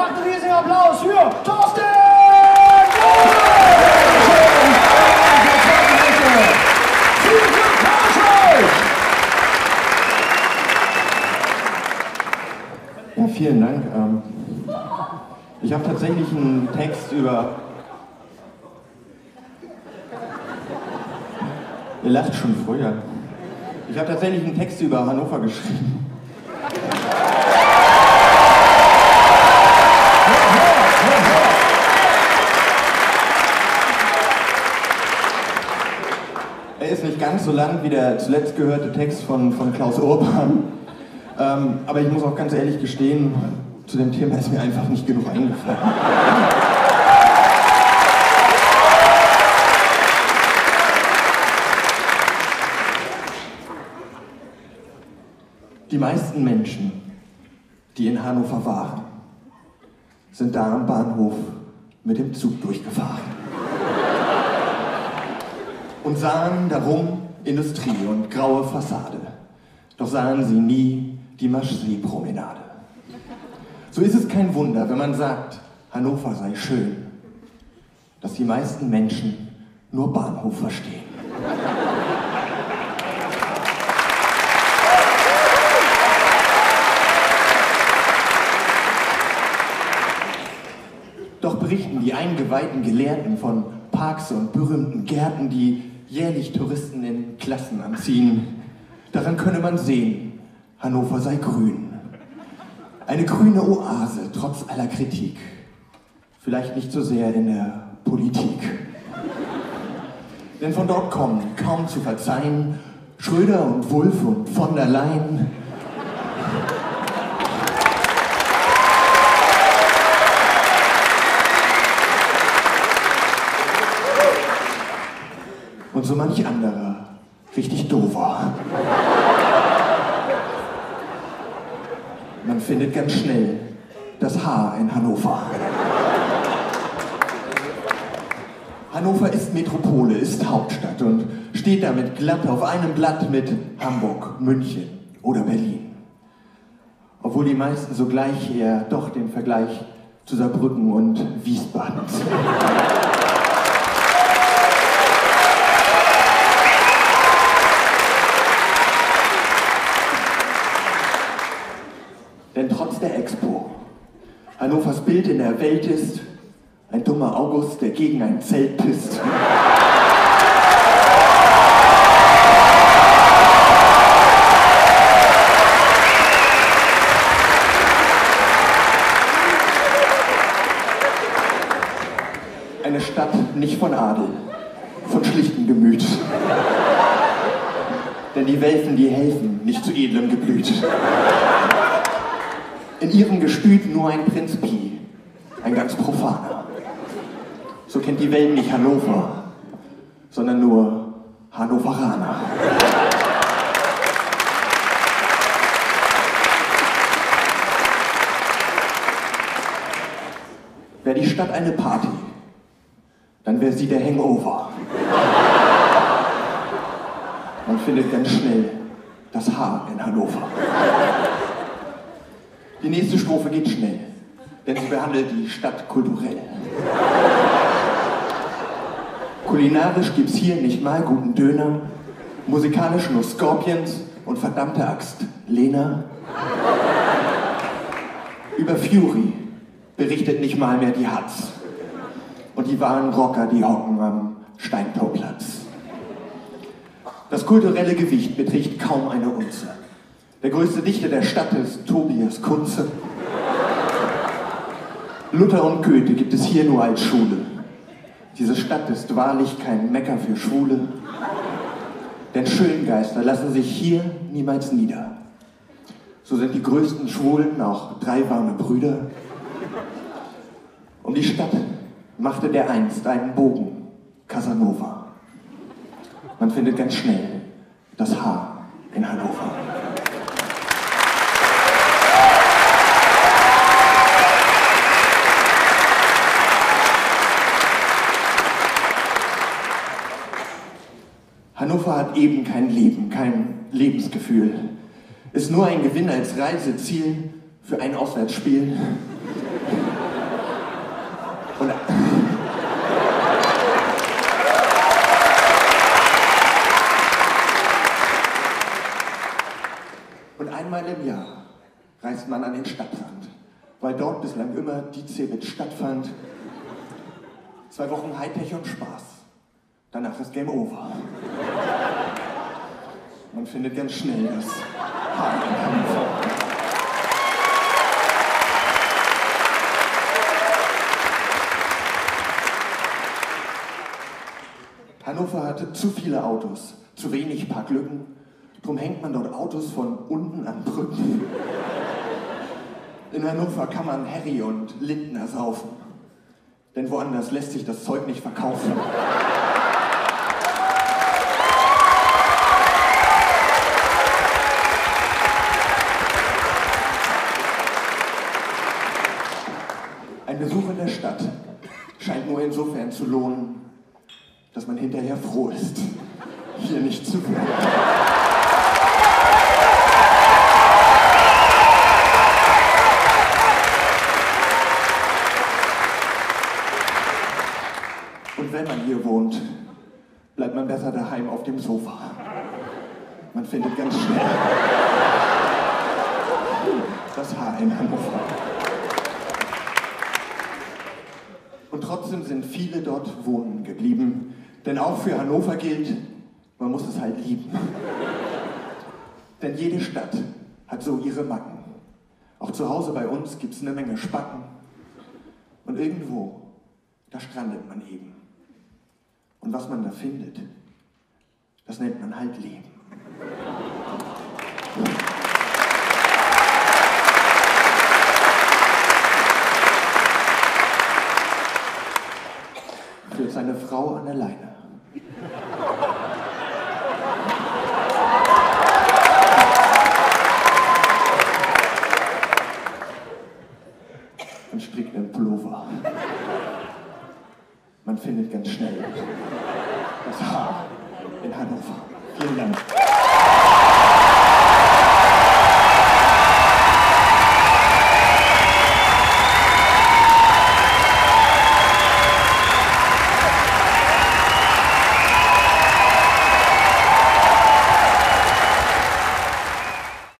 Macht einen riesigen Applaus für Thorsten! Ja, vielen Dank. Ähm, ich habe tatsächlich einen Text über. Ihr lacht schon früher. Ich habe tatsächlich einen Text über Hannover geschrieben. Er ist nicht ganz so lang wie der zuletzt gehörte Text von, von Klaus Urban. Ähm, aber ich muss auch ganz ehrlich gestehen, zu dem Thema ist mir einfach nicht genug eingefallen. Die meisten Menschen, die in Hannover waren, sind da am Bahnhof mit dem Zug durchgefahren und sahen darum Industrie und graue Fassade. Doch sahen sie nie die Marschsee-Promenade. So ist es kein Wunder, wenn man sagt, Hannover sei schön, dass die meisten Menschen nur Bahnhof verstehen. Doch berichten die eingeweihten Gelehrten von Parks und berühmten Gärten, die jährlich Touristen in Klassen anziehen. Daran könne man sehen, Hannover sei grün. Eine grüne Oase, trotz aller Kritik. Vielleicht nicht so sehr in der Politik. Denn von dort kommen, kaum zu verzeihen, Schröder und Wulff und von der Leyen. So manch anderer, richtig doofer. Man findet ganz schnell das Haar in Hannover. Hannover ist Metropole, ist Hauptstadt und steht damit glatt auf einem Blatt mit Hamburg, München oder Berlin. Obwohl die meisten sogleich eher doch den Vergleich zu Saarbrücken und Wiesbaden ziehen. Denn trotz der Expo Hannovers Bild in der Welt ist ein dummer August, der gegen ein Zelt pisst. Eine Stadt nicht von Adel, von schlichtem Gemüt. Denn die Welfen, die helfen, nicht zu edlem Geblüt. In ihrem Gestüt nur ein Prinz Pi, ein ganz profaner. So kennt die Welt nicht Hannover, sondern nur Hannoveraner. Wäre die Stadt eine Party, dann wäre sie der Hangover. Man findet ganz schnell das Haar in Hannover. Die nächste Strophe geht schnell, denn sie behandelt die Stadt kulturell. Kulinarisch gibt's hier nicht mal guten Döner, musikalisch nur Scorpions und verdammte Axt, Lena. Über Fury berichtet nicht mal mehr die Hatz. Und die wahren Rocker, die hocken am Steintauplatz. Das kulturelle Gewicht beträgt kaum eine Unze. Der größte Dichter der Stadt ist Tobias Kunze. Luther und Goethe gibt es hier nur als Schule. Diese Stadt ist wahrlich kein Mecker für Schwule. Denn Schöngeister lassen sich hier niemals nieder. So sind die größten Schwulen auch drei warme Brüder. Um die Stadt machte der einst einen Bogen, Casanova. Man findet ganz schnell das Haar in Hannover. Hannover hat eben kein Leben, kein Lebensgefühl. Ist nur ein Gewinn als Reiseziel für ein Auswärtsspiel. Und einmal im Jahr reist man an den Stadtrand, weil dort bislang immer die Cebit stattfand. Zwei Wochen Hightech und Spaß. Danach ist Game Over. Man findet ganz schnell das Haar in Hannover. Hannover hat zu viele Autos, zu wenig Parklücken. Drum hängt man dort Autos von unten an Brücken. In Hannover kann man Harry und Lindner saufen. Denn woanders lässt sich das Zeug nicht verkaufen. Besuch in der Stadt scheint nur insofern zu lohnen, dass man hinterher froh ist, hier nicht zu. Und wenn man hier wohnt, bleibt man besser daheim auf dem Sofa. Man findet ganz schnell das Haar in Hannover. Trotzdem sind viele dort wohnen geblieben. Denn auch für Hannover gilt, man muss es halt lieben. Denn jede Stadt hat so ihre Macken. Auch zu Hause bei uns gibt es eine Menge Spacken. Und irgendwo, da strandet man eben. Und was man da findet, das nennt man halt Leben. Frau an der Leine. Und strickt einen Pullover. Man findet ganz schnell das Haar in Hannover. Vielen Dank.